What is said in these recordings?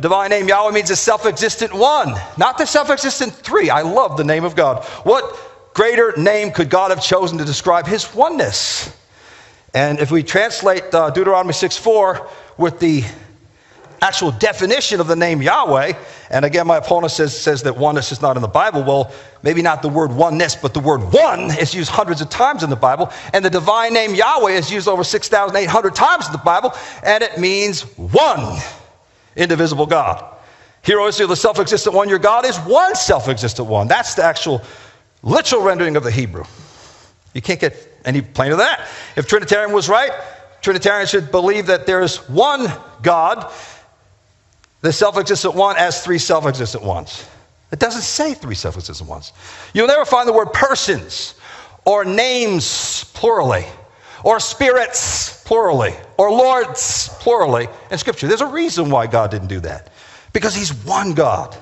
The divine name Yahweh means the self existent one, not the self existent three. I love the name of God. What greater name could God have chosen to describe his oneness? And if we translate uh, Deuteronomy 6 4 with the actual definition of the name Yahweh, and again, my opponent says, says that oneness is not in the Bible. Well, maybe not the word oneness, but the word one is used hundreds of times in the Bible, and the divine name Yahweh is used over 6,800 times in the Bible, and it means one indivisible God. Here, obviously, the self existent one, your God is one self existent one. That's the actual literal rendering of the Hebrew. You can't get any plainer than that. If Trinitarian was right, Trinitarians should believe that there is one God, the self existent one, as three self existent ones. It doesn't say three self existent ones. You'll never find the word persons or names plurally or spirits plurally or lords plurally in Scripture. There's a reason why God didn't do that because He's one God.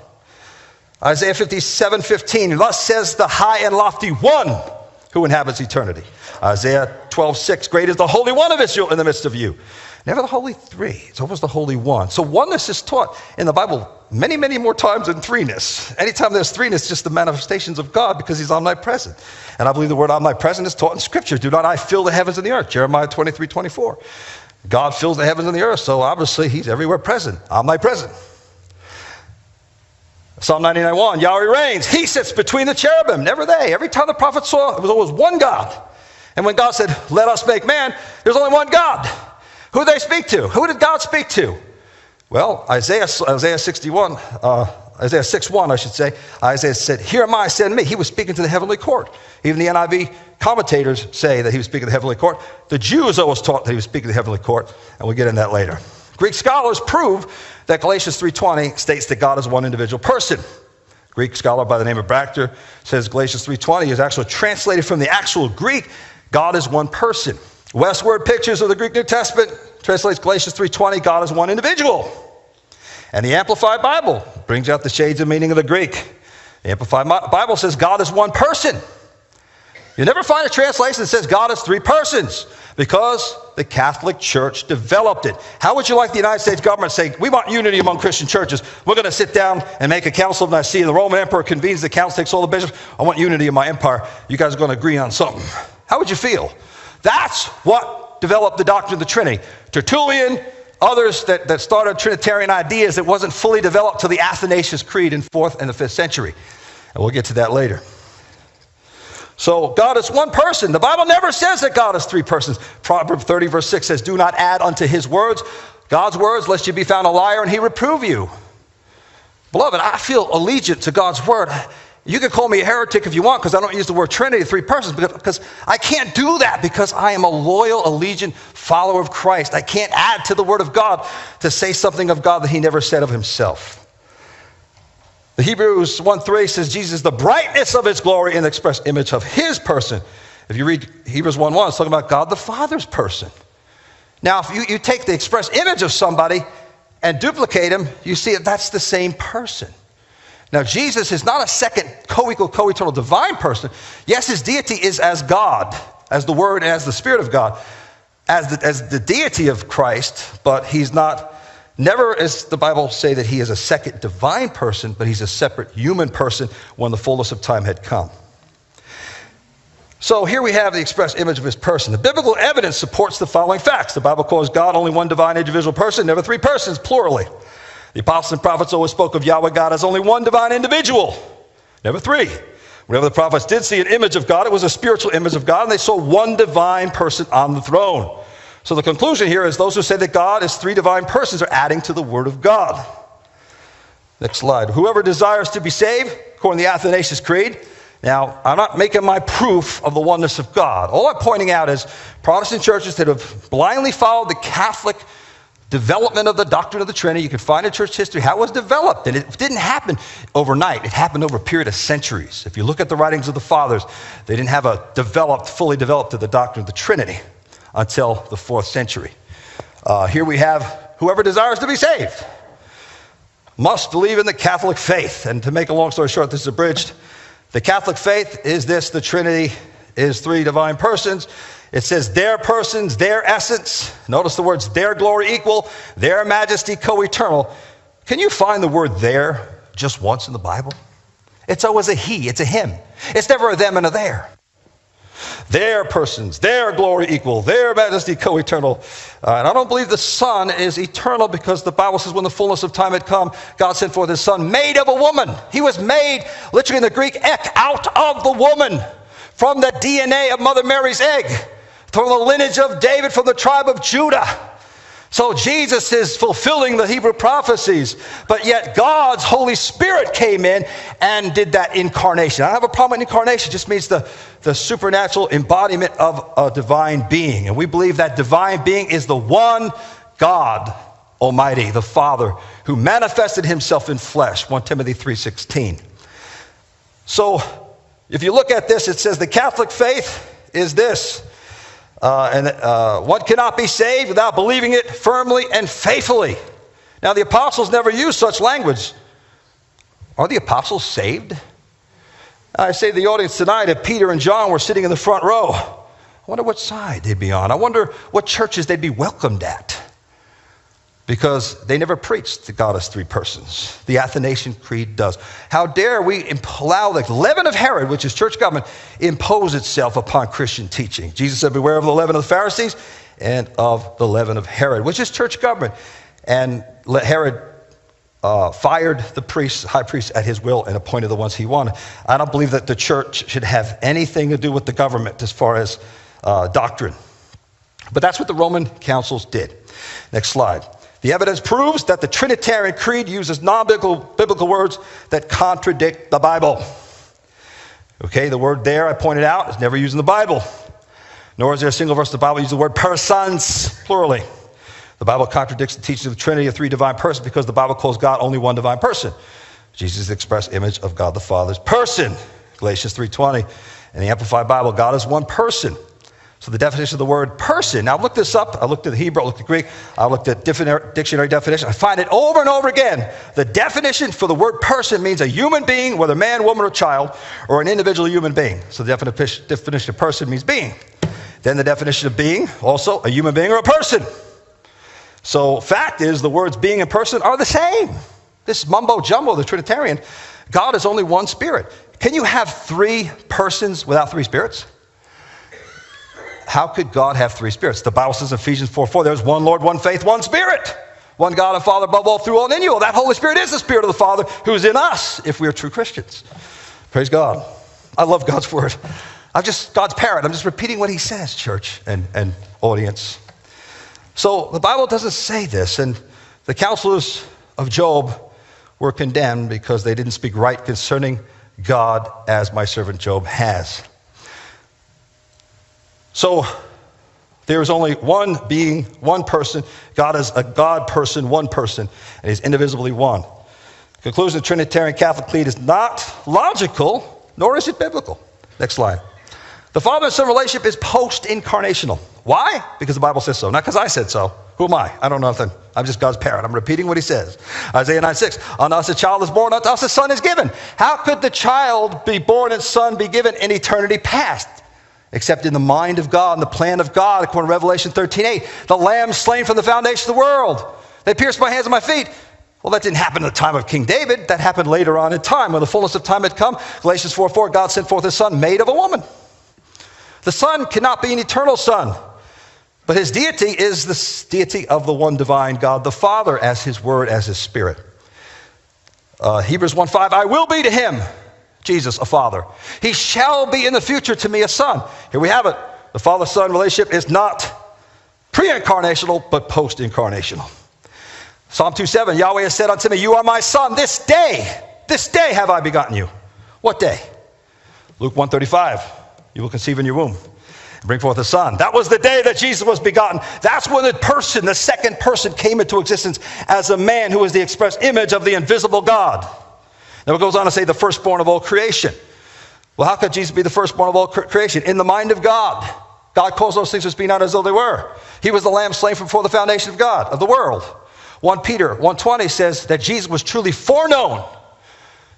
Isaiah 57 15, thus says the high and lofty one who inhabits eternity. Isaiah 12 6, great is the Holy One of Israel in the midst of you. Never the Holy Three, it's always the Holy One. So oneness is taught in the Bible many, many more times than threeness. Anytime there's threeness, just the manifestations of God because He's omnipresent. And I believe the word omnipresent is taught in Scripture. Do not I fill the heavens and the earth? Jeremiah 23 24. God fills the heavens and the earth, so obviously He's everywhere present, omnipresent. Psalm 99 1, Yahweh reigns. He sits between the cherubim, never they. Every time the prophet saw, it was always one God. And when God said, Let us make man, there's only one God. Who did they speak to? Who did God speak to? Well, Isaiah, Isaiah 61, uh, Isaiah 6 1, I should say, Isaiah said, Here am I, send me. He was speaking to the heavenly court. Even the NIV commentators say that he was speaking to the heavenly court. The Jews always taught that he was speaking to the heavenly court, and we'll get into that later. Greek scholars prove that Galatians 3.20 states that God is one individual person. Greek scholar by the name of Bracter says Galatians 3.20 is actually translated from the actual Greek, God is one person. Westward Pictures of the Greek New Testament translates Galatians 3.20, God is one individual. And the Amplified Bible brings out the shades of meaning of the Greek. The Amplified Bible says God is one person. You never find a translation that says God is three persons because the Catholic Church developed it. How would you like the United States government to say, we want unity among Christian churches? We're going to sit down and make a council of Nicaea. The Roman emperor convenes the council, takes all the bishops. I want unity in my empire. You guys are going to agree on something. How would you feel? That's what developed the doctrine of the Trinity. Tertullian, others that, that started Trinitarian ideas that wasn't fully developed till the Athanasius Creed in 4th and the 5th century. And we'll get to that later. So God is one person. The Bible never says that God is three persons. Proverbs 30, verse 6 says, Do not add unto his words, God's words, lest you be found a liar and he reprove you. Beloved, I feel allegiant to God's word. You can call me a heretic if you want because I don't use the word Trinity, three persons, because I can't do that because I am a loyal, allegiant follower of Christ. I can't add to the word of God to say something of God that he never said of himself. The Hebrews 1 3 says Jesus the brightness of his glory and the express image of his person. If you read Hebrews 1 1, it's talking about God the Father's person. Now, if you, you take the express image of somebody and duplicate him, you see that that's the same person. Now, Jesus is not a second co equal, co eternal divine person. Yes, his deity is as God, as the Word, as the Spirit of God, as the, as the deity of Christ, but he's not Never is the Bible say that he is a second divine person, but he's a separate human person when the fullness of time had come. So here we have the express image of his person. The biblical evidence supports the following facts. The Bible calls God only one divine individual person, never three persons, plurally. The apostles and prophets always spoke of Yahweh God as only one divine individual, never three. Whenever the prophets did see an image of God, it was a spiritual image of God, and they saw one divine person on the throne. So the conclusion here is those who say that God is three divine persons are adding to the Word of God. Next slide. Whoever desires to be saved, according to the Athanasius Creed. Now, I'm not making my proof of the oneness of God. All I'm pointing out is Protestant churches that have blindly followed the Catholic development of the doctrine of the Trinity. You can find in church history how it was developed. And it didn't happen overnight, it happened over a period of centuries. If you look at the writings of the fathers, they didn't have a developed, fully developed to the doctrine of the Trinity until the fourth century. Uh, here we have whoever desires to be saved must believe in the Catholic faith. And to make a long story short, this is abridged. The Catholic faith is this the Trinity is three divine persons. It says their persons, their essence. Notice the words their glory equal, their majesty co eternal. Can you find the word there just once in the Bible? It's always a he, it's a him. It's never a them and a there. Their persons, their glory equal, their majesty co eternal. Uh, and I don't believe the Son is eternal because the Bible says when the fullness of time had come, God sent forth his Son, made of a woman. He was made, literally in the Greek, ek, out of the woman, from the DNA of Mother Mary's egg, from the lineage of David, from the tribe of Judah. So Jesus is fulfilling the Hebrew prophecies, but yet God's Holy Spirit came in and did that incarnation. I don't have a problem with incarnation, it just means the, the supernatural embodiment of a divine being. And we believe that divine being is the one God Almighty, the Father, who manifested himself in flesh, 1 Timothy 3:16. So if you look at this, it says the Catholic faith is this uh, and uh, one cannot be saved without believing it firmly and faithfully. Now, the apostles never used such language. Are the apostles saved? I say to the audience tonight, if Peter and John were sitting in the front row, I wonder what side they'd be on. I wonder what churches they'd be welcomed at because they never preached that God has three persons. The Athanasian Creed does. How dare we allow the leaven of Herod, which is church government, impose itself upon Christian teaching? Jesus said, Beware of the leaven of the Pharisees and of the leaven of Herod, which is church government. And Herod uh, fired the priests, high priests at his will and appointed the ones he wanted. I don't believe that the church should have anything to do with the government as far as uh, doctrine. But that's what the Roman councils did. Next slide. The evidence proves that the Trinitarian Creed uses non biblical words that contradict the Bible. Okay, the word there I pointed out is never used in the Bible. Nor is there a single verse in the Bible uses the word persons, plurally. The Bible contradicts the teaching of the Trinity of three divine persons because the Bible calls God only one divine person. Jesus is the express image of God the Father's person. Galatians 3.20. In the Amplified Bible, God is one person. So the definition of the word person. Now, I looked this up. I looked at the Hebrew, I looked at Greek, I looked at er, dictionary definition. I find it over and over again. The definition for the word person means a human being, whether man, woman, or child, or an individual human being. So the definition of person means being. Then the definition of being, also a human being or a person. So fact is, the words being and person are the same. This mumbo jumbo, the Trinitarian, God is only one spirit. Can you have three persons without three spirits? How could God have three spirits? The Bible says in Ephesians 4 4, there's one Lord, one faith, one Spirit. One God and Father above all, through all, and in you. Well, that Holy Spirit is the Spirit of the Father who is in us if we are true Christians. Praise God. I love God's word. I'm just God's parrot. I'm just repeating what he says, church and, and audience. So the Bible doesn't say this, and the counselors of Job were condemned because they didn't speak right concerning God as my servant Job has. So there is only one being, one person. God is a God person, one person, and He's indivisibly one. Conclusion of Trinitarian Catholic Creed is not logical, nor is it biblical. Next slide. The Father and Son relationship is post incarnational. Why? Because the Bible says so, not because I said so. Who am I? I don't know nothing. I'm just God's parent. I'm repeating what he says. Isaiah 9 6. Unto us a child is born, unto us a son is given. How could the child be born and son be given in eternity past? Except in the mind of God and the plan of God, according to Revelation 13 8. The lamb slain from the foundation of the world. They pierced my hands and my feet. Well, that didn't happen in the time of King David. That happened later on in time. When the fullness of time had come, Galatians 4 4, God sent forth his son, made of a woman. The son cannot be an eternal son, but his deity is the deity of the one divine God, the Father, as his word, as his spirit. Uh, Hebrews 1 5, I will be to him Jesus a father. He shall be in the future to me a son. Here we have it. The father son relationship is not pre incarnational, but post incarnational. Psalm 2 7 Yahweh has said unto me, You are my son. This day, this day have I begotten you. What day? Luke 135 You will conceive in your womb and bring forth a son. That was the day that Jesus was begotten. That's when the person, the second person, came into existence as a man who was the express image of the invisible God. Now it goes on to say, the firstborn of all creation. Well, how could Jesus be the firstborn of all creation? In the mind of God. God calls those things as being not as though they were. He was the lamb slain before the foundation of God, of the world. 1 Peter 120 says that Jesus was truly foreknown.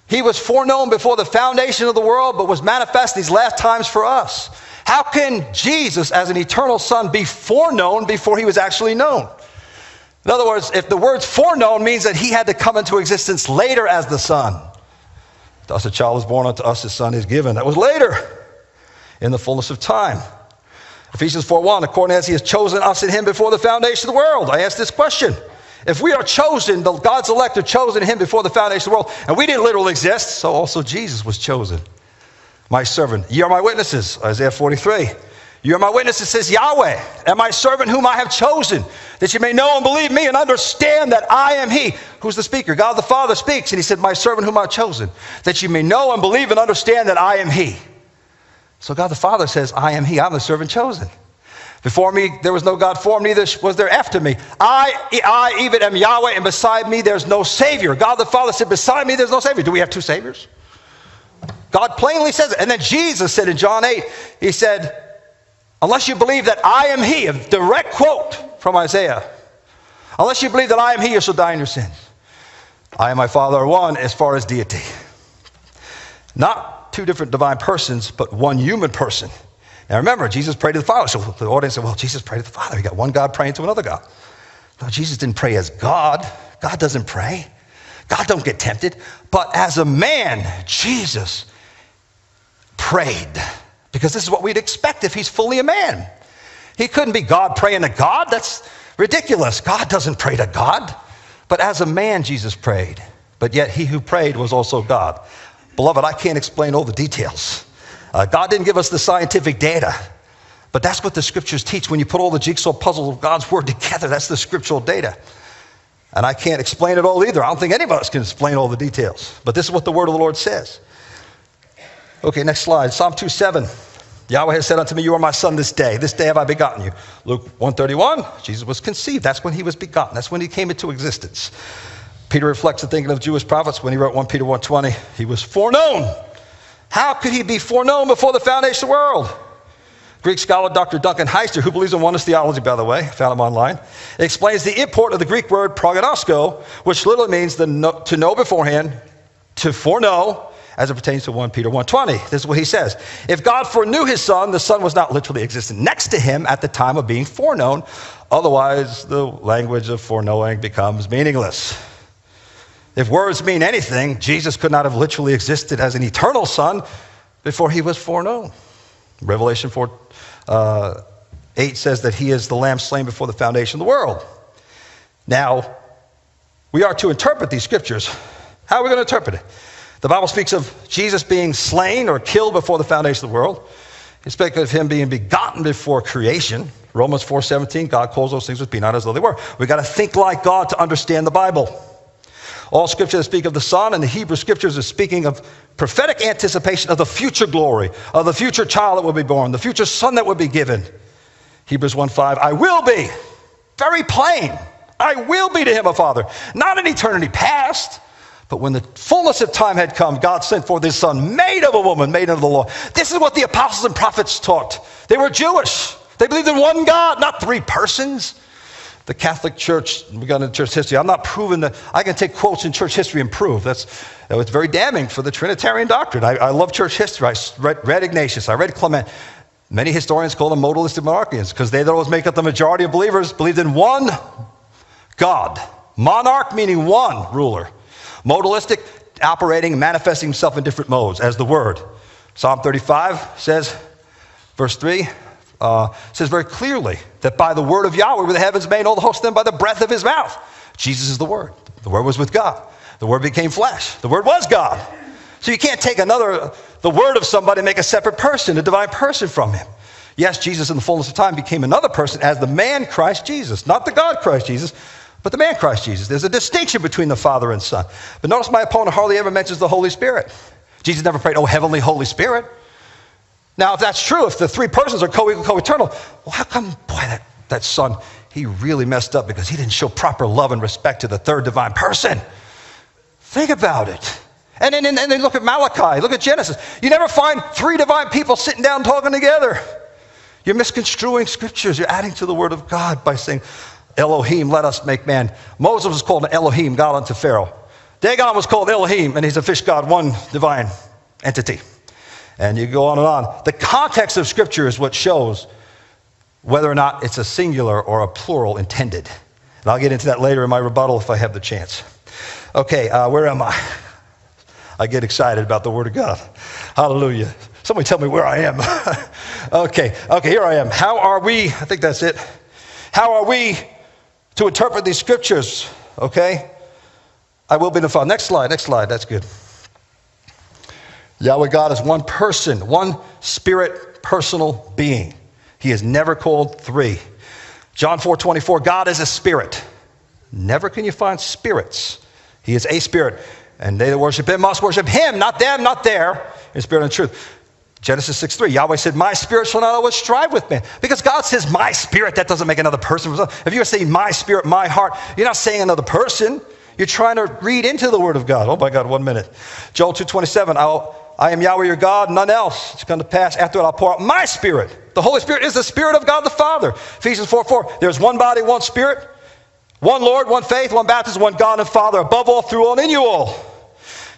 He was foreknown before the foundation of the world, but was manifest these last times for us. How can Jesus, as an eternal son, be foreknown before he was actually known? In other words, if the word foreknown means that he had to come into existence later as the Son. Thus a child is born unto us, a son is given. That was later, in the fullness of time. Ephesians 4 1, according as he has chosen us in him before the foundation of the world. I ask this question. If we are chosen, the God's elect are chosen him before the foundation of the world, and we didn't literally exist, so also Jesus was chosen. My servant, ye are my witnesses, Isaiah 43. You are my witnesses, says Yahweh, and my servant whom I have chosen, that you may know and believe me and understand that I am he. Who's the speaker? God the Father speaks, and he said, My servant whom I've chosen, that you may know and believe and understand that I am he. So God the Father says, I am he. I'm the servant chosen. Before me, there was no God formed, neither was there after me. I, I even am Yahweh, and beside me, there's no Savior. God the Father said, Beside me, there's no Savior. Do we have two Saviors? God plainly says it. And then Jesus said in John 8, He said, Unless you believe that I am He, a direct quote from Isaiah. Unless you believe that I am He, you shall die in your sins. I and my Father are one as far as deity. Not two different divine persons, but one human person. Now remember, Jesus prayed to the Father. So the audience said, well, Jesus prayed to the Father. You got one God praying to another God. No, Jesus didn't pray as God. God doesn't pray. God don't get tempted. But as a man, Jesus prayed. Because this is what we'd expect if he's fully a man. He couldn't be God praying to God. That's ridiculous. God doesn't pray to God. But as a man, Jesus prayed. But yet he who prayed was also God. Beloved, I can't explain all the details. Uh, God didn't give us the scientific data. But that's what the scriptures teach. When you put all the jigsaw puzzles of God's word together, that's the scriptural data. And I can't explain it all either. I don't think any of us can explain all the details. But this is what the word of the Lord says. Okay, next slide. Psalm 2 7. Yahweh has said unto me, You are my son this day. This day have I begotten you. Luke 131, Jesus was conceived. That's when he was begotten. That's when he came into existence. Peter reflects the thinking of Jewish prophets when he wrote 1 Peter 120. He was foreknown. How could he be foreknown before the foundation of the world? Greek scholar Dr. Duncan Heaster, who believes in oneness theology, by the way, found him online, explains the import of the Greek word prognosko, which literally means know, to know beforehand, to foreknow, as it pertains to 1 Peter 1:20. This is what he says. If God foreknew his son, the son was not literally existing next to him at the time of being foreknown. Otherwise, the language of foreknowing becomes meaningless. If words mean anything, Jesus could not have literally existed as an eternal son before he was foreknown. Revelation 4 uh, 8 says that he is the lamb slain before the foundation of the world. Now, we are to interpret these scriptures. How are we going to interpret it? The Bible speaks of Jesus being slain or killed before the foundation of the world. It speaks of him being begotten before creation. Romans 4:17, God calls those things which be not as though they were. We've got to think like God to understand the Bible. All scriptures speak of the Son, and the Hebrew scriptures are speaking of prophetic anticipation of the future glory, of the future child that will be born, the future son that will be given. Hebrews 1:5, I will be. Very plain. I will be to him a father. Not in eternity past, but when the fullness of time had come, God sent forth his son, made of a woman, made under the law. This is what the apostles and prophets taught. They were Jewish. They believed in one God, not three persons. The Catholic Church, we got into church history. I'm not proving that I can take quotes in church history and prove. That's that was very damning for the Trinitarian doctrine. I, I love church history. I read, read Ignatius, I read Clement. Many historians call them modalistic monarchians because they always make up the majority of believers believed in one God. Monarch meaning one ruler. Modalistic, operating, manifesting himself in different modes as the Word. Psalm 35 says, verse 3, uh, says very clearly that by the word of Yahweh were the heavens made, all the hosts them by the breath of his mouth. Jesus is the Word. The Word was with God. The Word became flesh. The Word was God. So you can't take another, the word of somebody and make a separate person, a divine person from him. Yes, Jesus in the fullness of time became another person as the man Christ Jesus, not the God Christ Jesus, but the man Christ Jesus. There's a distinction between the Father and Son. But notice my opponent hardly ever mentions the Holy Spirit. Jesus never prayed, Oh, heavenly Holy Spirit. Now, if that's true, if the three persons are co equal, co eternal, well, how come, boy, that, that Son, he really messed up because he didn't show proper love and respect to the third divine person? Think about it. And then, and then look at Malachi, look at Genesis. You never find three divine people sitting down talking together. You're misconstruing scriptures. You're adding to the word of God by saying, Elohim, let us make man. Moses was called an Elohim, God unto Pharaoh. Dagon was called Elohim, and he's a fish god, one divine entity. And you go on and on. The context of Scripture is what shows whether or not it's a singular or a plural intended. And I'll get into that later in my rebuttal if I have the chance. Okay, uh, where am I? I get excited about the Word of God. Hallelujah. Somebody tell me where I am. okay, okay, here I am. How are we? I think that's it. How are we to interpret these scriptures? Okay? I will be the father. Next slide, next slide. That's good. Yahweh God is one person, one spirit, personal being. He is never called three. John 4 24, God is a spirit. Never can you find spirits. He is a spirit. And they that worship him must worship him, not them, not there, in spirit and truth. Genesis 6 3, Yahweh said, My spirit shall not always strive with me. Because God says, My spirit, that doesn't make another person. If you're saying my spirit, my heart, you're not saying another person. You're trying to read into the word of God. Oh my God, one minute. Joel 2 27, I'll, I am Yahweh your God, none else. It's going to pass. After I'll pour out my spirit. The Holy Spirit is the Spirit of God the Father. Ephesians 4 4, there's one body, one spirit, one Lord, one faith, one baptism, one God and Father, above all, through all, and in you all.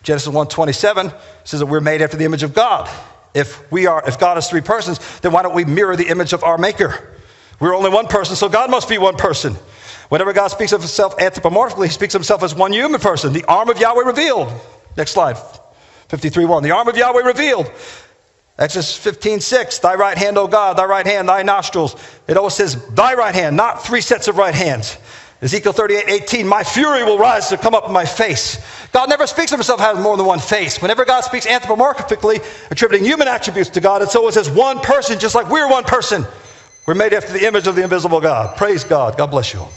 Genesis 1 27 says that we're made after the image of God. If we are, if God is three persons, then why don't we mirror the image of our Maker? We're only one person, so God must be one person. Whenever God speaks of himself anthropomorphically, he speaks of himself as one human person, the arm of Yahweh revealed. Next slide, 53 1. The arm of Yahweh revealed. Exodus 15 6. Thy right hand, O God, thy right hand, thy nostrils. It always says, thy right hand, not three sets of right hands. Ezekiel 38, 18, my fury will rise to come up in my face. God never speaks of himself as more than one face. Whenever God speaks anthropomorphically, attributing human attributes to God, it's always as one person, just like we're one person. We're made after the image of the invisible God. Praise God. God bless you all.